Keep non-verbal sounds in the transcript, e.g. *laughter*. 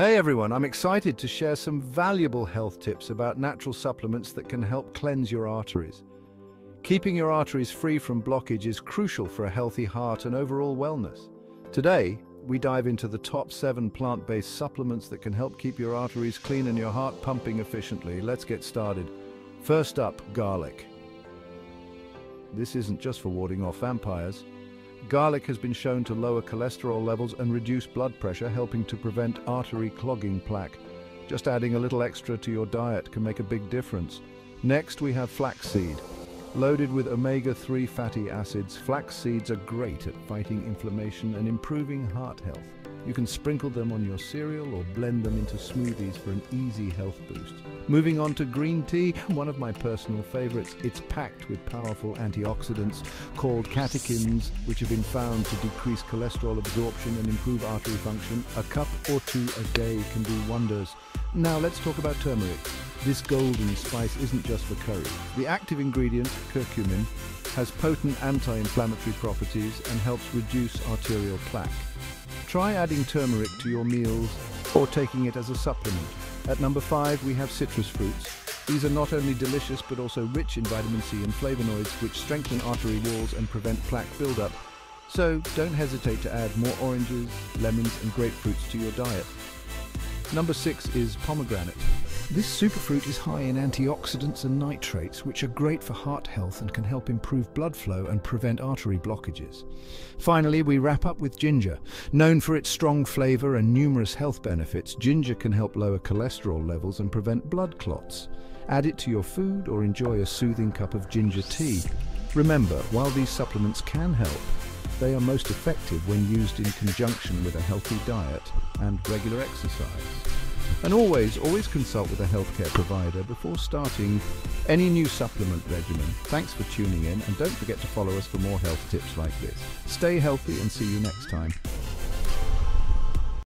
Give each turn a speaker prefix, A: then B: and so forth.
A: Hey everyone, I'm excited to share some valuable health tips about natural supplements that can help cleanse your arteries. Keeping your arteries free from blockage is crucial for a healthy heart and overall wellness. Today, we dive into the top seven plant-based supplements that can help keep your arteries clean and your heart pumping efficiently. Let's get started. First up, garlic. This isn't just for warding off vampires. Garlic has been shown to lower cholesterol levels and reduce blood pressure, helping to prevent artery clogging plaque. Just adding a little extra to your diet can make a big difference. Next, we have flaxseed. Loaded with omega-3 fatty acids, flax seeds are great at fighting inflammation and improving heart health. You can sprinkle them on your cereal or blend them into smoothies for an easy health boost. Moving on to green tea, *laughs* one of my personal favorites. It's packed with powerful antioxidants called catechins, which have been found to decrease cholesterol absorption and improve artery function. A cup or two a day can do wonders. Now let's talk about turmeric. This golden spice isn't just for curry. The active ingredient, curcumin, has potent anti-inflammatory properties and helps reduce arterial plaque. Try adding turmeric to your meals or taking it as a supplement. At number five, we have citrus fruits. These are not only delicious but also rich in vitamin C and flavonoids which strengthen artery walls and prevent plaque buildup. So don't hesitate to add more oranges, lemons and grapefruits to your diet. Number six is pomegranate. This superfruit is high in antioxidants and nitrates, which are great for heart health and can help improve blood flow and prevent artery blockages. Finally, we wrap up with ginger. Known for its strong flavor and numerous health benefits, ginger can help lower cholesterol levels and prevent blood clots. Add it to your food or enjoy a soothing cup of ginger tea. Remember, while these supplements can help, they are most effective when used in conjunction with a healthy diet and regular exercise. And always, always consult with a healthcare provider before starting any new supplement regimen. Thanks for tuning in and don't forget to follow us for more health tips like this. Stay healthy and see you next time.